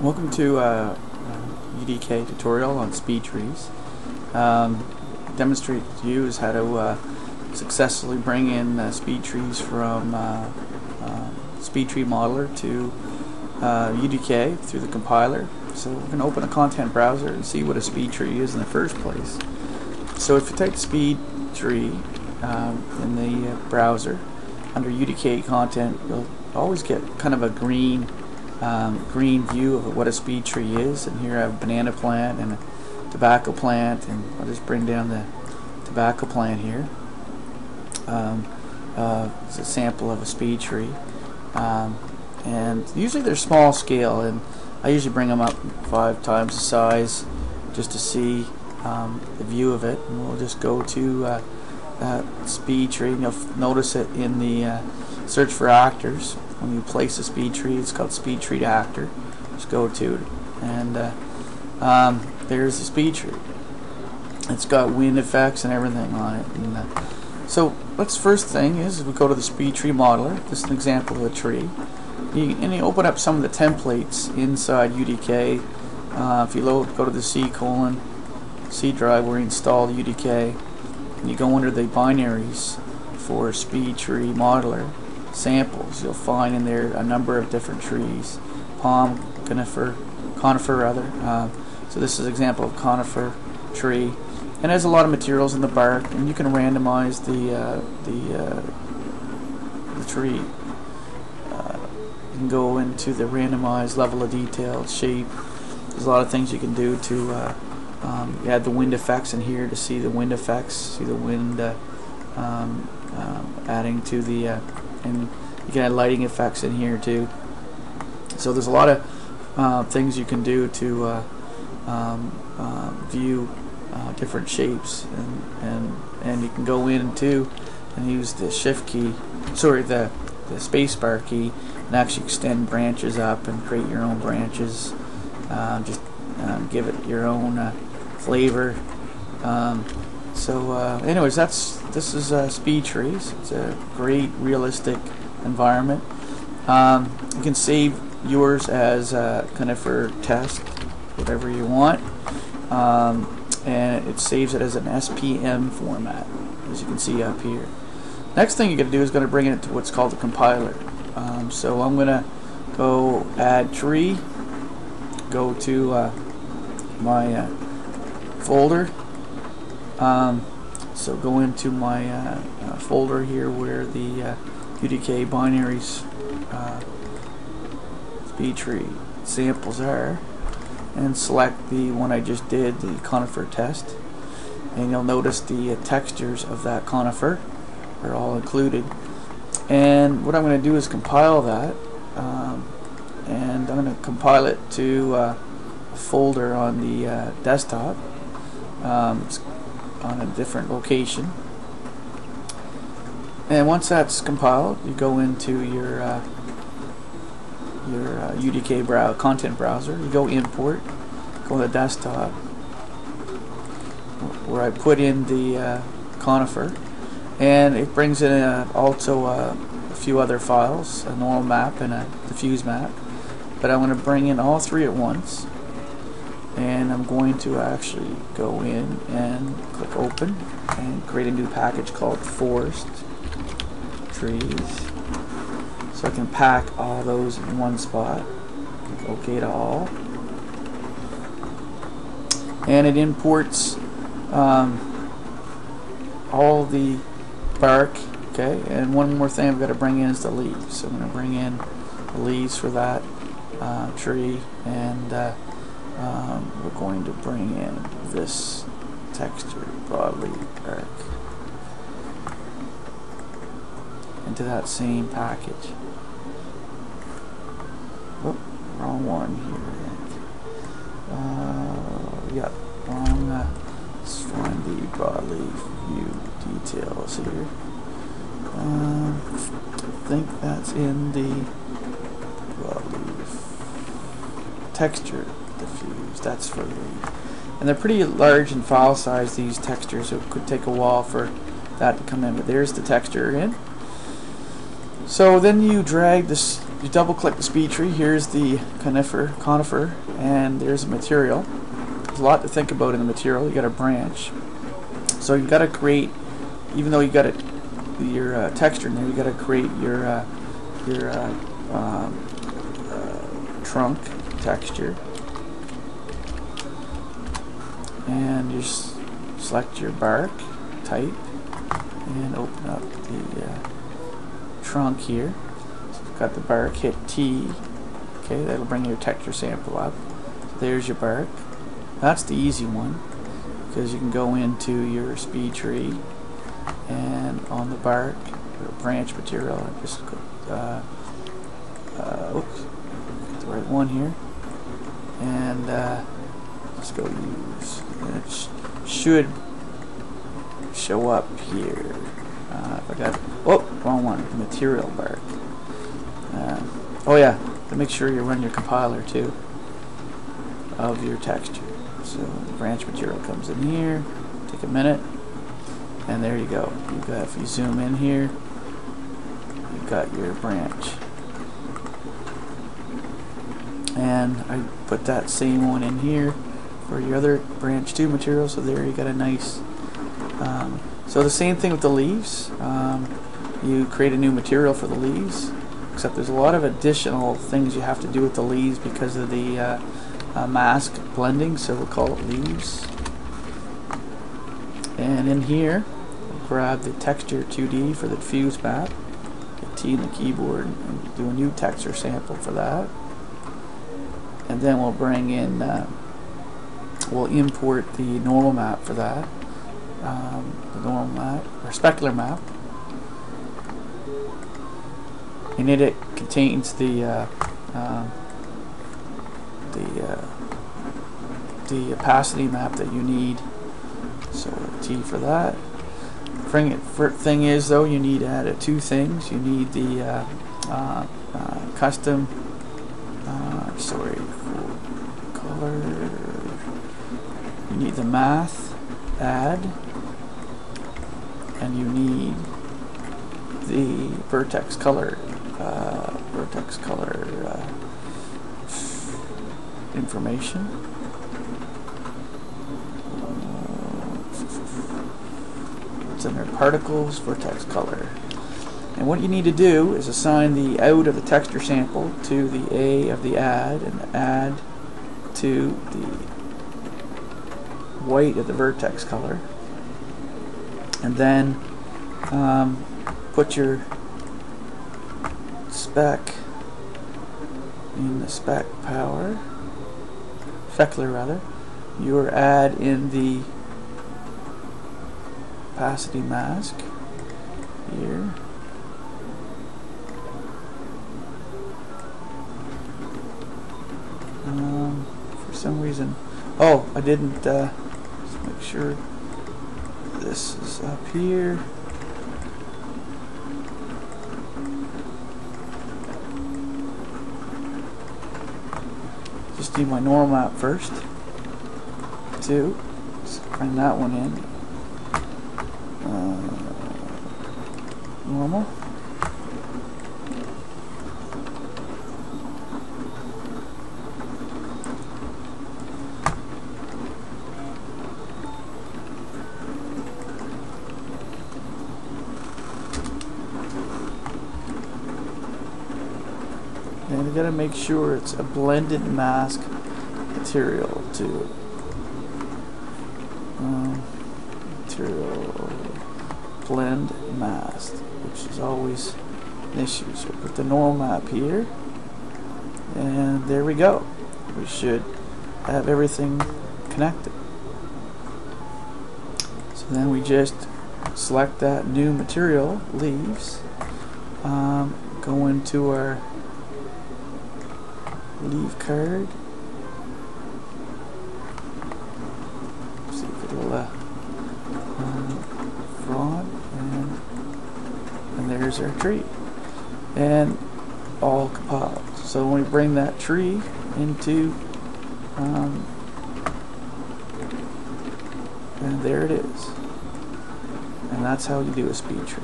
Welcome to uh, UDK tutorial on speed trees. Um, demonstrate to you is how to uh, successfully bring in uh, speed trees from uh, uh, speed tree modeler to UDK through the compiler. So we're going to open a content browser and see what a speed tree is in the first place. So if you type speed tree um, in the uh, browser under UDK content, you'll always get kind of a green um, green view of what a speed tree is. And here I have a banana plant and a tobacco plant, and I'll just bring down the tobacco plant here. Um, uh, it's a sample of a speed tree. Um, and usually they're small scale, and I usually bring them up five times the size just to see um, the view of it. And we'll just go to uh, speed tree, and you'll notice it in the uh, search for actors when you place a speed tree, it's called speed tree actor. Just go to it, and uh, um, there's the speed tree. It's got wind effects and everything on it. And, uh, so, let's first thing is we go to the speed tree modeler. This is an example of a tree. You, and you open up some of the templates inside UDK. Uh, if you load, go to the C colon C drive where you install UDK, and you go under the binaries for speed tree modeler samples. You'll find in there a number of different trees, palm, conifer, conifer rather. Uh, so this is an example of conifer tree, and has a lot of materials in the bark, and you can randomize the uh, the uh, the tree. Uh, you can go into the randomized level of detail, shape. There's a lot of things you can do to uh, um, add the wind effects in here to see the wind effects, see the wind um, um, adding to the and you can add lighting effects in here too. So there's a lot of uh, things you can do to uh, um, uh, view uh, different shapes, and and and you can go in too and use the shift key, sorry the the spacebar key, and actually extend branches up and create your own branches. Uh, just um, give it your own flavor. Um, so, uh, anyways, that's this is uh, Speed Trees. It's a great realistic environment. Um, you can save yours as uh, kind of for test, whatever you want, um, and it saves it as an SPM format, as you can see up here. Next thing you're going to do is going to bring it to what's called the compiler. Um, so I'm going to go add tree, go to uh, my uh, folder um, so go into my uh, uh, folder here where the uh, UDK binaries uh, speed tree samples are and select the one I just did, the conifer test. And you'll notice the uh, textures of that conifer are all included. And what I'm going to do is compile that um, and I'm going to compile it to uh, a folder on the desktop. Um, on a different location. And once that's compiled, you go into your uh, your uh, UDK brow content browser. You go import, go to the desktop, where I put in the uh, conifer, and it brings in a, also a, a few other files, a normal map and a diffuse map. But I want to bring in all three at once and I'm going to actually go in and click open and create a new package called forest trees. So I can pack all those in one spot. Click OK to all. And it imports um, all the bark okay? And one more thing I've got to bring in is the leaves. So I'm going to bring in the leaves for that uh, tree and uh, um, we're going to bring in this texture broadleaf arc into that same package. Whoop, wrong one here. Uh, yep, wrong. Uh, let's find the broadleaf view details here. Uh, I think that's in the broadleaf texture diffuse. That's for the... And they're pretty large in file size, these textures, so it could take a while for that to come in. But there's the texture in. So then you drag this you double click the speed tree, here's the conifer, conifer, and there's a material. There's a lot to think about in the material. You got a branch. So you've got to create, even though you got it, your uh, texture in there, you got to create your uh, your uh, um, uh, trunk texture, and you select your bark type, and open up the uh, trunk here. So you've got the bark, hit T, okay, that'll bring your texture sample up. So there's your bark. That's the easy one because you can go into your speed tree and on the bark branch material and just uh, uh, oops, the right one here and uh, let's go use it sh should show up here. Uh, I got oh wrong one material bark uh, oh yeah to make sure you run your compiler too of your texture. So branch material comes in here take a minute and there you go. You got if you zoom in here you've got your branch. And I put that same one in here for your other branch 2 material so there you got a nice um, so the same thing with the leaves. Um, you create a new material for the leaves except there's a lot of additional things you have to do with the leaves because of the uh, uh, mask blending so we'll call it leaves. And in here we'll grab the texture 2D for the diffuse map hit T in the keyboard and do a new texture sample for that. And then we'll bring in uh, we'll import the normal map for that um, the normal map or specular map. And in it contains the uh, uh, the uh, the opacity map that you need. So T for that. Thing, thing is though you need to add two things. You need the uh, uh, uh, custom sorry color you need the math add and you need the vertex color uh, vertex color uh, information. It's there particles vertex color. And what you need to do is assign the out of the texture sample to the A of the add and add to the white at the vertex color. And then um, put your spec in the spec power, specular rather, your add in the opacity mask here. Um, for some reason, oh, I didn't, uh, sure this is up here. Just do my normal map first. Two. Bring that one in. Uh, normal. And you got to make sure it's a blended mask material too. Um, material blend mask, which is always an issue. So put the normal map here, and there we go. We should have everything connected. So then we just select that new material, leaves, um, go into our leaf card. See if it'll uh, fraud and and there's our tree and all compiled. So when we bring that tree into um, and there it is and that's how you do a speed tree.